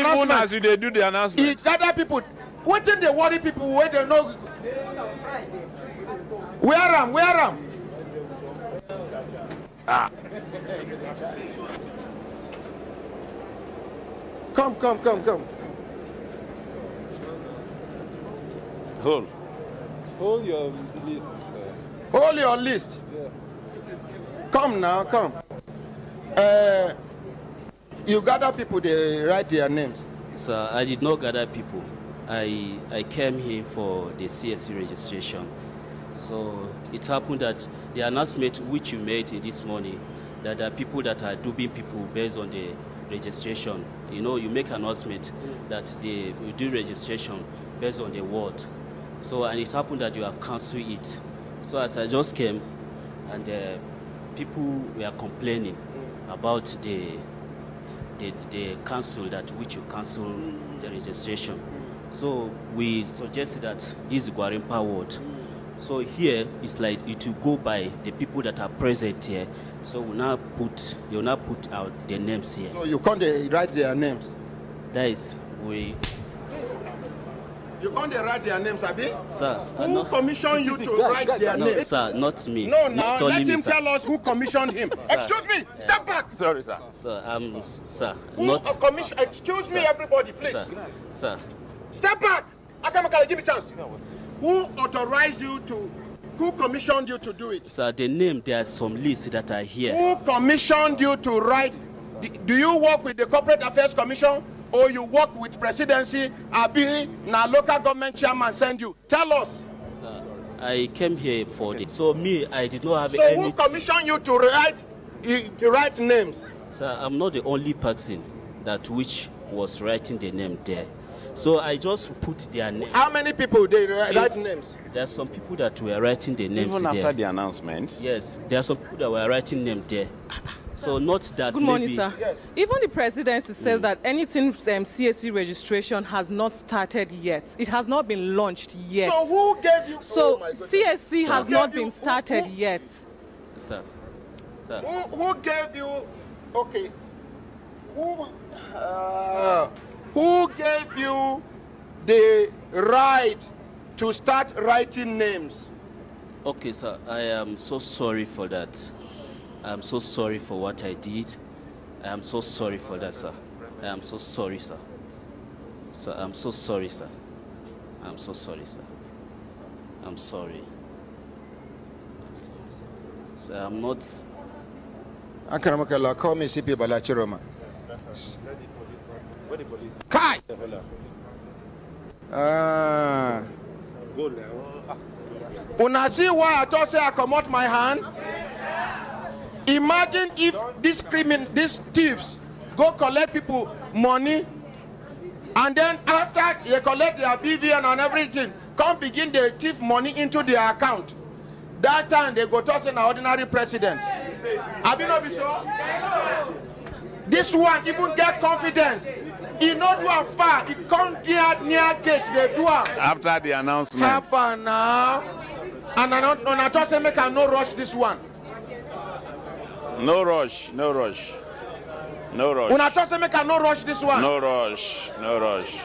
even announcement. as you dey do the He gather people. Wetin dey worry people wey dey know? Wear am, wear am. Come, come, come, come. Hold. Hold your list. Hold your list. Come now, come. Uh, you gather people, they write their names. Sir, I did not gather people. I, I came here for the CSC registration. So it happened that the announcement which you made this morning, that there are people that are duping people based on the registration. You know, you make announcement that they do registration based on the word. So, and it happened that you have cancelled it. So as I just came, and uh, people were complaining about the the, the council that which you cancel the registration. So we suggested that this is Guarimpa ward. So here it's like it will go by the people that are present here. So we now put you now put out the names here. So you can't write their names. That is we You can't dey write their names, Abi? sir. Who not- commissioned you to write their no, names? sir, not me. No, now let me, him sir. tell us who commissioned him. Excuse me, step back. Sorry, sir. Sir, um, sir, Who not commission? Excuse me, everybody, please. sir, sir. Step back. Akamakala, give me chance. Who authorized you to? Who commissioned you to do it? Sir, the name there are some lists that are here. Who commissioned you to write? the- Do you work with the Corporate Affairs Commission or you work with Presidency? Abi, na local government chairman send you. Tell us. Sir, I came here for the. So me, I did not have So any. who commissioned you to write? To write names. Sir, I'm not the only person that which was writing the name there. So I just put their name. How many people they write, names? There are some people that were writing the names Even there. after the announcement. Yes, there are some people that were writing them there. So not that. Good morning, maybe- sir. Yes. Even the presidency said that anything um, CSC registration has not started yet. It has not been launched yet. So who gave you? So oh my goodness. CSC has Who not gave you- been started who- yet. Sir, sir. Who, who gave you? Okay. Who? Uh, who gave you the right to start writing names? Okay, sir. I am so sorry for that. I'm so sorry for what I did. I am so sorry for that, sir. I am so sorry, sir. Sir, I'm so sorry, sir. I'm so sorry, sir. I'm sorry. Sir. Sir, I'm not. Akaramakala, call me CP Balachiroma. Kai! Ah. Una see why I thought say I come out my hand? Imagine if these crimin these thieves go collect people money and then after they collect their BVN and everything, come begin the thief money into their account. That time they go toss an ordinary president. Abi no be so? This one even get confidence. He no do am far. He come near near gate. They do am. After the announcement. Happen now. And I don't. And I thought say make I no rush this one. No rush. No rush. No rush. Una thought say make I no rush this one. No rush. No rush.